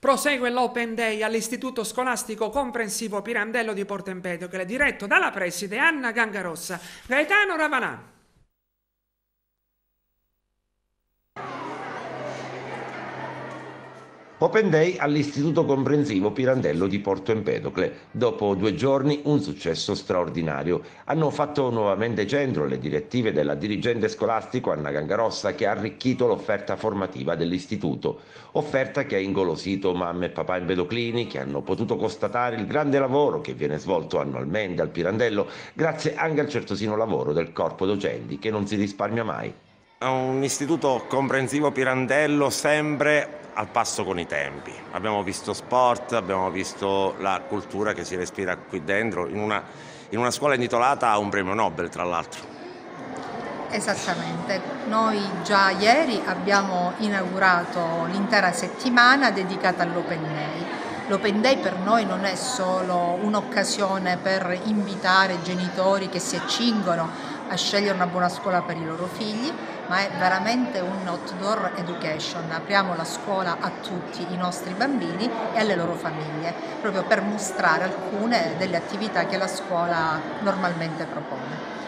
Prosegue l'Open Day all'Istituto Scolastico Comprensivo Pirandello di Porto Empedocle, diretto dalla preside Anna Gangarossa. Gaetano Ravanà. Open Day all'Istituto Comprensivo Pirandello di Porto Empedocle. Dopo due giorni un successo straordinario. Hanno fatto nuovamente centro le direttive della dirigente scolastico Anna Gangarossa che ha arricchito l'offerta formativa dell'istituto. Offerta che ha ingolosito mamme e papà empedoclini che hanno potuto constatare il grande lavoro che viene svolto annualmente al Pirandello grazie anche al certosino lavoro del corpo docenti che non si risparmia mai. È un istituto comprensivo Pirandello sempre al passo con i tempi. Abbiamo visto sport, abbiamo visto la cultura che si respira qui dentro, in una, in una scuola intitolata a un premio Nobel tra l'altro. Esattamente, noi già ieri abbiamo inaugurato l'intera settimana dedicata all'Open Day. L'Open Day per noi non è solo un'occasione per invitare genitori che si accingono a scegliere una buona scuola per i loro figli, ma è veramente un outdoor education. Apriamo la scuola a tutti i nostri bambini e alle loro famiglie, proprio per mostrare alcune delle attività che la scuola normalmente propone.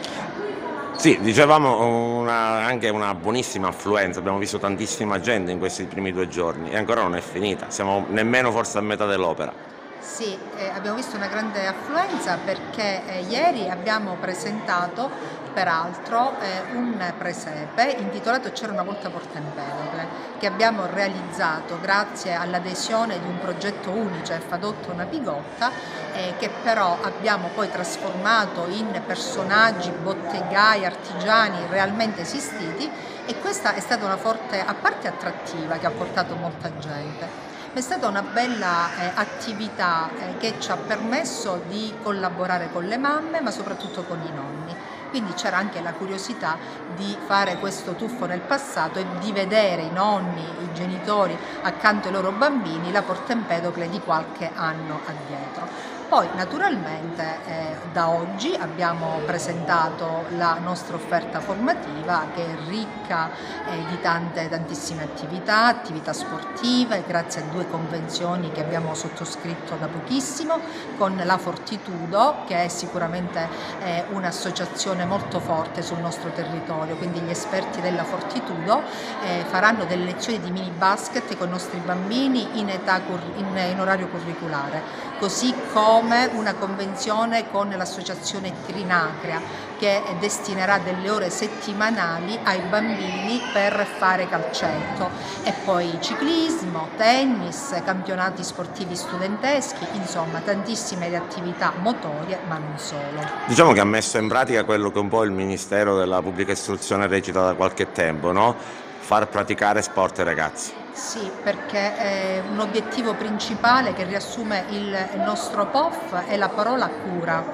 Sì, dicevamo una, anche una buonissima affluenza, abbiamo visto tantissima gente in questi primi due giorni e ancora non è finita, siamo nemmeno forse a metà dell'opera. Sì, eh, abbiamo visto una grande affluenza perché eh, ieri abbiamo presentato peraltro eh, un presepe intitolato C'era una volta Porta Empedocle che abbiamo realizzato grazie all'adesione di un progetto Unicef adotto una pigotta eh, che però abbiamo poi trasformato in personaggi, bottegai, artigiani realmente esistiti e questa è stata una forte a parte attrattiva che ha portato molta gente è stata una bella eh, attività eh, che ci ha permesso di collaborare con le mamme ma soprattutto con i nonni. Quindi c'era anche la curiosità di fare questo tuffo nel passato e di vedere i nonni, i genitori accanto ai loro bambini la porta empedocle di qualche anno addietro. Poi naturalmente eh, da oggi abbiamo presentato la nostra offerta formativa che è ricca eh, di tante, tantissime attività, attività sportive, grazie a due convenzioni che abbiamo sottoscritto da pochissimo con la Fortitudo che è sicuramente eh, un'associazione molto forte sul nostro territorio, quindi gli esperti della Fortitudo eh, faranno delle lezioni di mini basket con i nostri bambini in, età, in, in orario curriculare, così come una convenzione con l'associazione Trinacrea che destinerà delle ore settimanali ai bambini per fare calcetto e poi ciclismo, tennis, campionati sportivi studenteschi, insomma tantissime attività motorie ma non solo. Diciamo che ha messo in pratica quello che un po' il Ministero della Pubblica Istruzione recita da qualche tempo, no? far praticare sport ai ragazzi. Sì, perché è un obiettivo principale che riassume il nostro POF è la parola cura.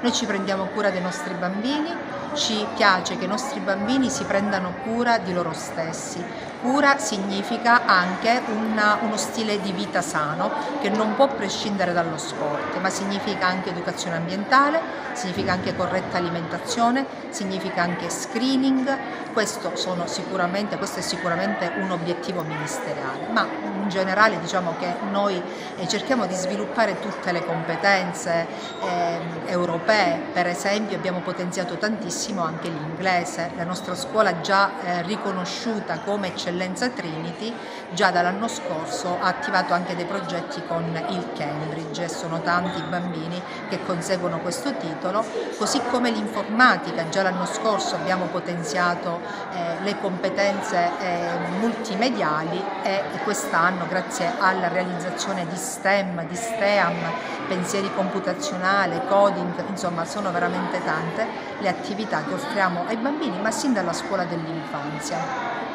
Noi ci prendiamo cura dei nostri bambini, ci piace che i nostri bambini si prendano cura di loro stessi. Cura significa anche una, uno stile di vita sano che non può prescindere dallo sport, ma significa anche educazione ambientale, significa anche corretta alimentazione, significa anche screening. Questo, sicuramente, questo è sicuramente un obiettivo ministeriale, generale diciamo che noi eh, cerchiamo di sviluppare tutte le competenze eh, europee, per esempio abbiamo potenziato tantissimo anche l'inglese, la nostra scuola già eh, riconosciuta come eccellenza Trinity già dall'anno scorso ha attivato anche dei progetti con il Cambridge. E sono tanti i bambini che conseguono questo titolo, così come l'informatica, già l'anno scorso abbiamo potenziato eh, le competenze eh, multimediali e quest'anno grazie alla realizzazione di STEM, di STEAM, pensieri computazionali, coding, insomma sono veramente tante le attività che offriamo ai bambini, ma sin dalla scuola dell'infanzia.